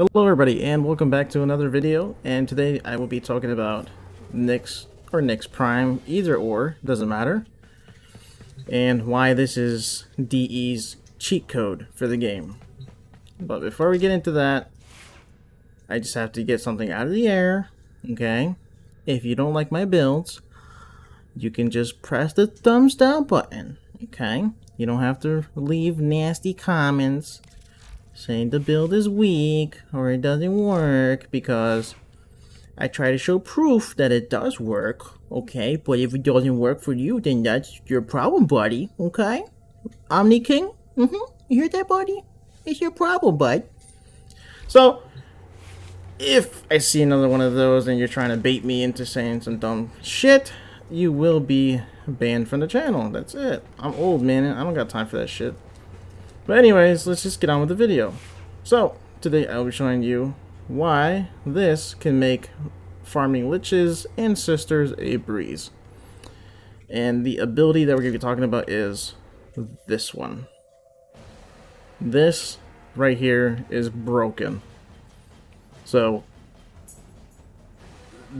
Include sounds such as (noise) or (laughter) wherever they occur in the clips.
Hello everybody and welcome back to another video and today I will be talking about Nyx or Nyx Prime, either or, doesn't matter, and why this is DE's cheat code for the game. But before we get into that, I just have to get something out of the air, okay? If you don't like my builds, you can just press the thumbs down button, okay? You don't have to leave nasty comments saying the build is weak or it doesn't work because I try to show proof that it does work, okay? But if it doesn't work for you, then that's your problem, buddy, okay? Omni King? Mm-hmm. You hear that, buddy? It's your problem, bud. So, if I see another one of those and you're trying to bait me into saying some dumb shit, you will be banned from the channel. That's it. I'm old, man. I don't got time for that shit. But anyways, let's just get on with the video. So, today I'll be showing you why this can make farming liches and sisters a breeze. And the ability that we're going to be talking about is this one. This right here is broken. So,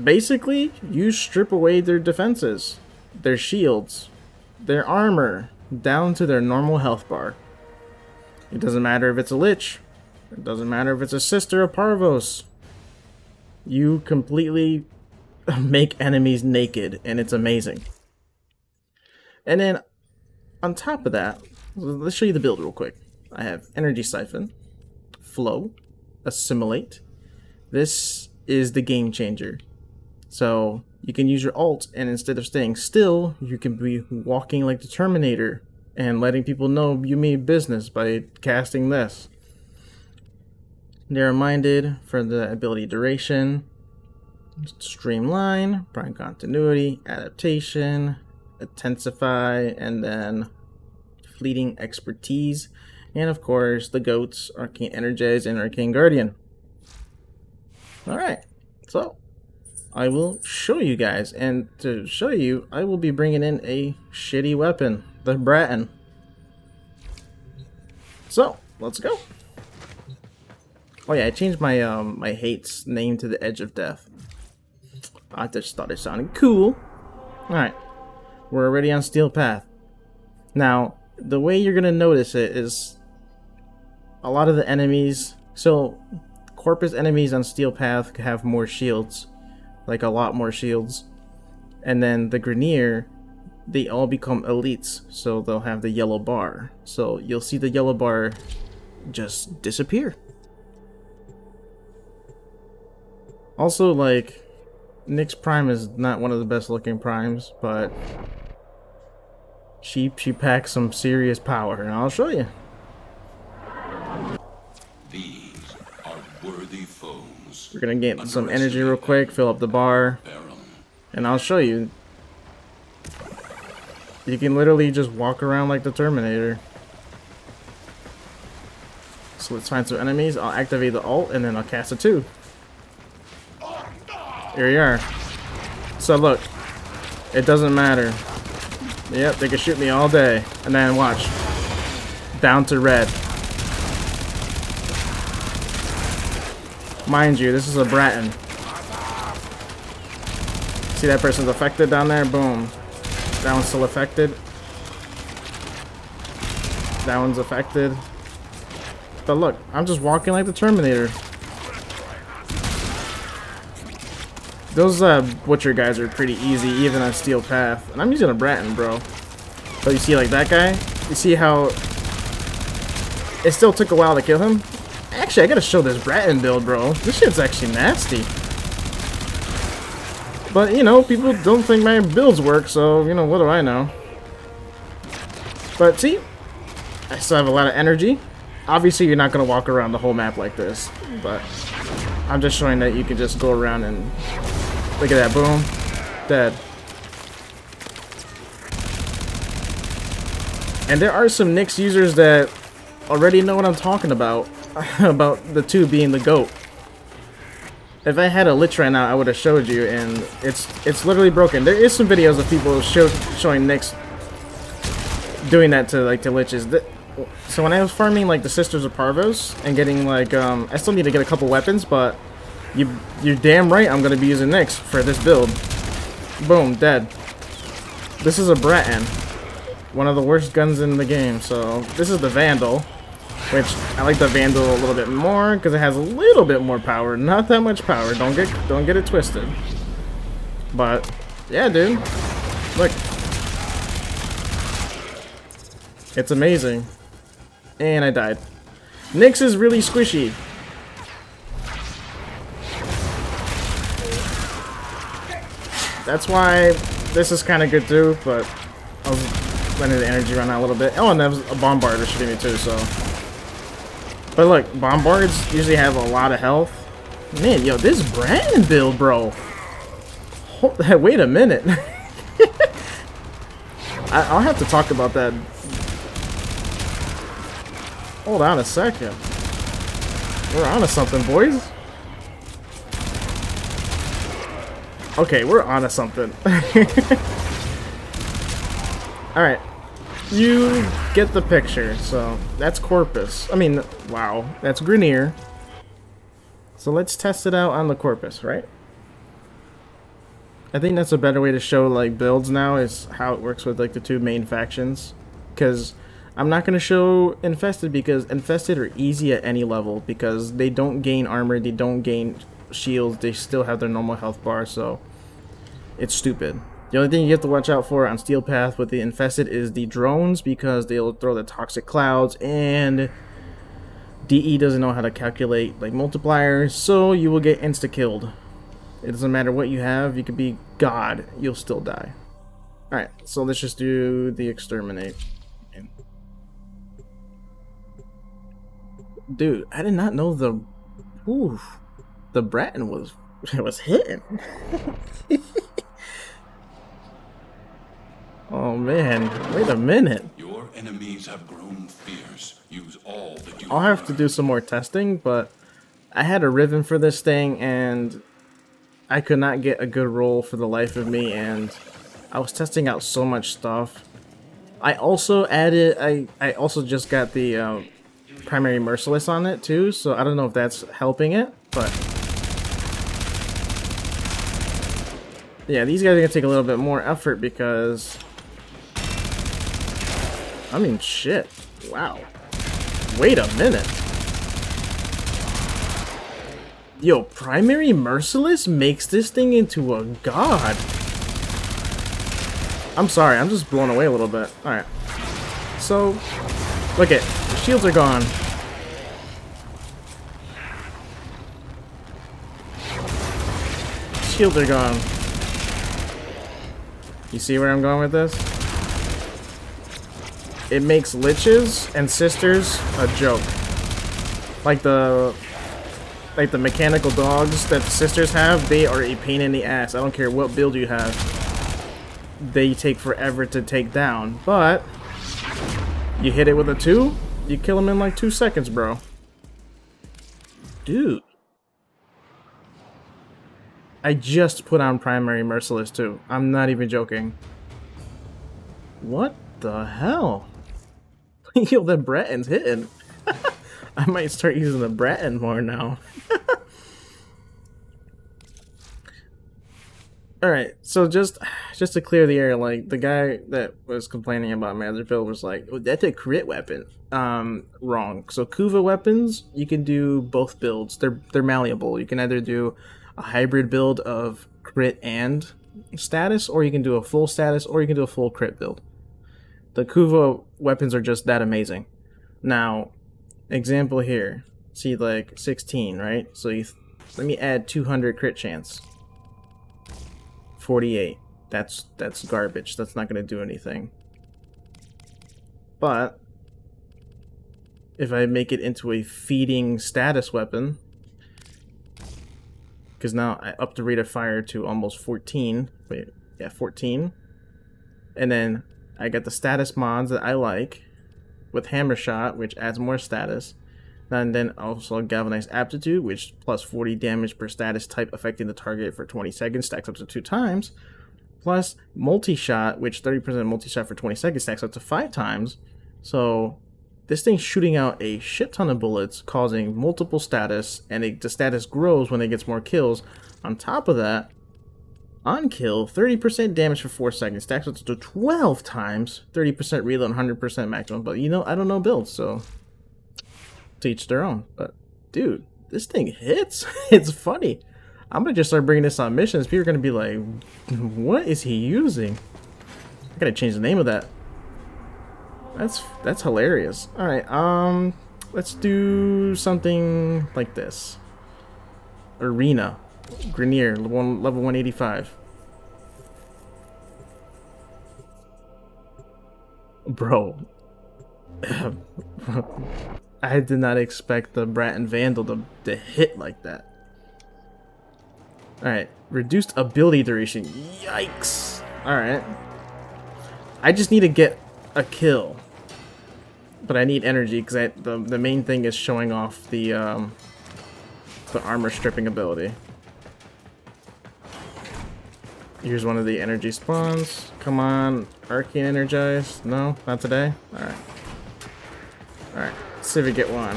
basically, you strip away their defenses, their shields, their armor, down to their normal health bar. It doesn't matter if it's a Lich. It doesn't matter if it's a sister of Parvos. You completely (laughs) make enemies naked, and it's amazing. And then, on top of that, let's show you the build real quick. I have Energy Siphon, Flow, Assimilate. This is the game changer. So, you can use your alt, and instead of staying still, you can be walking like the Terminator and letting people know you mean business by casting this. They're reminded for the ability duration, streamline, prime continuity, adaptation, intensify, and then fleeting expertise, and of course the goats, arcane energize, and arcane guardian. Alright, so I will show you guys, and to show you, I will be bringing in a shitty weapon the Braton. So, let's go. Oh yeah, I changed my um my hate's name to the Edge of Death. I just thought it sounded cool. Alright. We're already on Steel Path. Now, the way you're gonna notice it is a lot of the enemies so Corpus enemies on Steel Path have more shields. Like a lot more shields. And then the Grineer, they all become elites, so they'll have the yellow bar. So you'll see the yellow bar just disappear. Also, like, Nyx Prime is not one of the best looking primes, but she, she packs some serious power, and I'll show you. These are worthy foes. We're gonna get some energy real quick, fill up the bar, and I'll show you you can literally just walk around like the Terminator. So let's find some enemies. I'll activate the ult and then I'll cast it too. Here you are. So look, it doesn't matter. Yep, they can shoot me all day. And then watch. Down to red. Mind you, this is a Braton. See that person's affected down there? Boom. That one's still affected. That one's affected. But look, I'm just walking like the Terminator. Those uh, Butcher guys are pretty easy, even on Steel Path. And I'm using a Braton, bro. But you see, like, that guy? You see how... It still took a while to kill him? Actually, I gotta show this Braton build, bro. This shit's actually nasty. But, you know, people don't think my builds work, so, you know, what do I know? But, see? I still have a lot of energy. Obviously, you're not to walk around the whole map like this, but I'm just showing that you can just go around and... Look at that, boom. Dead. And there are some Nyx users that already know what I'm talking about, (laughs) about the two being the GOAT. If I had a Lich right now, I would have showed you, and it's it's literally broken. There is some videos of people show, showing Nyx doing that to like to Liches. The, so when I was farming like the Sisters of Parvos and getting like um I still need to get a couple weapons, but you you're damn right I'm gonna be using Nyx for this build. Boom, dead. This is a Braton. One of the worst guns in the game, so this is the Vandal. Which I like the Vandal a little bit more because it has a little bit more power. Not that much power. Don't get don't get it twisted. But yeah, dude. Look. It's amazing. And I died. Nyx is really squishy. That's why this is kind of good too, but I was letting the energy run out a little bit. Oh, and there was a bombarder shooting me too, so but look, Bombards usually have a lot of health. Man, yo, this Braton build, bro. Hold, (laughs) wait a minute. (laughs) I, will have to talk about that. Hold on a second. We're on to something, boys. Okay, we're on to something. (laughs) Alright, you get the picture. So that's Corpus. I mean, wow, that's Grineer. So let's test it out on the Corpus, right? I think that's a better way to show like builds now is how it works with like the two main factions. Because I'm not going to show Infested because Infested are easy at any level because they don't gain armor, they don't gain shields, they still have their normal health bar, so it's stupid. The only thing you have to watch out for on Steel Path with the Infested is the drones because they'll throw the toxic clouds and DE doesn't know how to calculate like multipliers, so you will get insta-killed. It doesn't matter what you have, you could be God, you'll still die. Alright, so let's just do the Exterminate. Dude, I did not know the... Oof, the Braton was, (laughs) was hitting. (laughs) Oh man, wait a minute. Your enemies have grown fierce. Use all that you I'll have to do some more testing, but I had a Riven for this thing and I could not get a good roll for the life of me and I was testing out so much stuff. I also added, I, I also just got the uh, primary merciless on it too, so I don't know if that's helping it, but yeah, these guys are going to take a little bit more effort because I mean, shit. Wow. Wait a minute. Yo, Primary Merciless makes this thing into a god. I'm sorry, I'm just blown away a little bit. Alright. So, look at shields are gone. Shields are gone. You see where I'm going with this? It makes liches and sisters a joke. Like the like the mechanical dogs that sisters have, they are a pain in the ass. I don't care what build you have. They take forever to take down, but you hit it with a 2, you kill them in like 2 seconds, bro. Dude. I just put on Primary Merciless too. I'm not even joking. What the hell? (laughs) Yo, the Braton's hitting. (laughs) I might start using the Braton more now. (laughs) Alright, so just just to clear the air, like the guy that was complaining about Mazerville was like, oh, that's a crit weapon. Um, wrong. So Kuva weapons, you can do both builds. They're they're malleable. You can either do a hybrid build of crit and status, or you can do a full status, or you can do a full crit build the Kuva weapons are just that amazing. Now, example here. See, like 16, right? So you let me add 200 crit chance. 48. That's that's garbage. That's not going to do anything. But if I make it into a feeding status weapon, because now I up the rate of fire to almost 14. Wait, yeah, 14. And then I get the status mods that I like with Hammer Shot, which adds more status. And then also Galvanized Aptitude, which plus 40 damage per status type affecting the target for 20 seconds, stacks up to two times. Plus Multi-Shot, which 30% multi-shot for 20 seconds stacks up to five times. So this thing's shooting out a shit ton of bullets, causing multiple status, and it, the status grows when it gets more kills. On top of that, on kill, 30% damage for 4 seconds, stacks up to 12 times, 30% reload, 100% maximum. But you know, I don't know builds, so teach their own. But dude, this thing hits. (laughs) it's funny. I'm gonna just start bringing this on missions. People are gonna be like, what is he using? I gotta change the name of that. That's that's hilarious. All right, um, let's do something like this. Arena, Grineer, one level 185. Bro, (laughs) I did not expect the Braton Vandal to, to hit like that. Alright, reduced ability duration. Yikes! Alright. I just need to get a kill. But I need energy because the, the main thing is showing off the, um, the armor stripping ability. Here's one of the energy spawns. Come on, Arcane Energized. No, not today? Alright. Alright, see if we get one.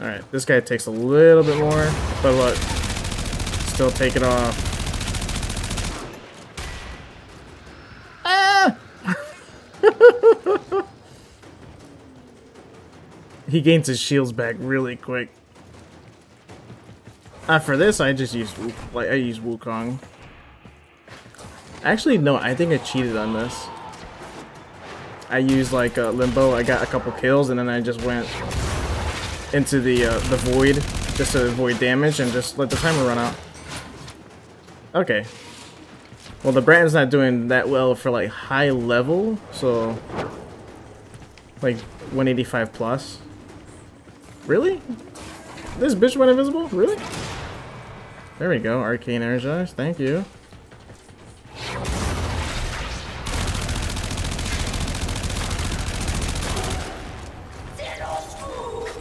Alright, this guy takes a little bit more, but look, still take it off. He gains his shields back really quick. After this, I just use like I use Wukong. Actually, no, I think I cheated on this. I used like a Limbo. I got a couple kills, and then I just went into the uh, the void just to avoid damage and just let the timer run out. Okay. Well, the brand's not doing that well for like high level, so like 185 plus. Really? This bitch went invisible? Really? There we go, Arcane Energize, thank you.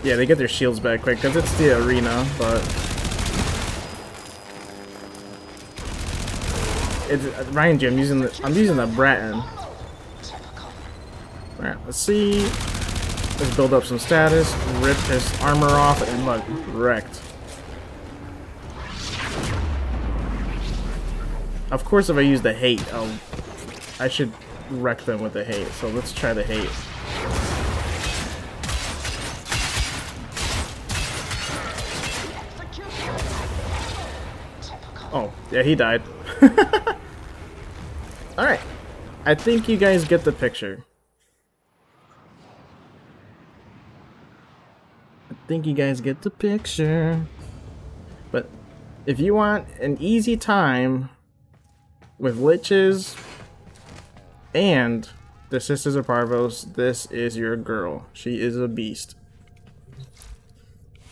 Yeah, they get their shields back quick because it's the arena, but it's uh, Ryan G. I'm using the I'm using the Braton. Alright, let's see. Let's build up some status, rip his armor off, and look, wrecked. Of course, if I use the hate, I'll, I should wreck them with the hate. So let's try the hate. Oh, yeah, he died. (laughs) Alright. I think you guys get the picture. Think you guys get the picture. But if you want an easy time with liches and the Sisters of Parvos, this is your girl. She is a beast.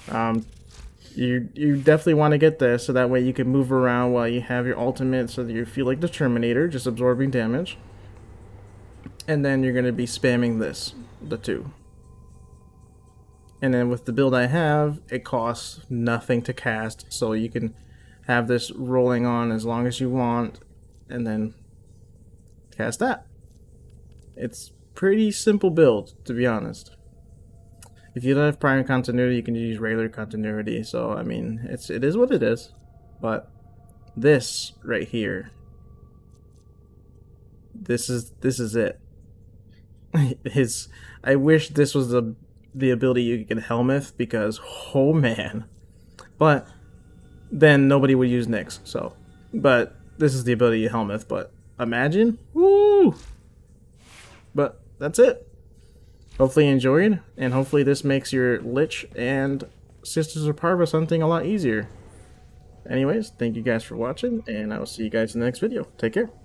Um, you you definitely want to get this so that way you can move around while you have your ultimate so that you feel like the Terminator, just absorbing damage. And then you're going to be spamming this, the two. And then with the build I have, it costs nothing to cast, so you can have this rolling on as long as you want, and then cast that. It's pretty simple build, to be honest. If you don't have prime continuity, you can use regular continuity. So I mean, it's it is what it is. But this right here, this is this is it. (laughs) His, I wish this was the the ability you could Helminth because oh man, but then nobody would use Nyx. So, but this is the ability you Helminth. But imagine, woo! But that's it hopefully you enjoyed, and hopefully this makes your Lich and Sisters of Parvos hunting a lot easier. Anyways, thank you guys for watching, and I will see you guys in the next video. Take care.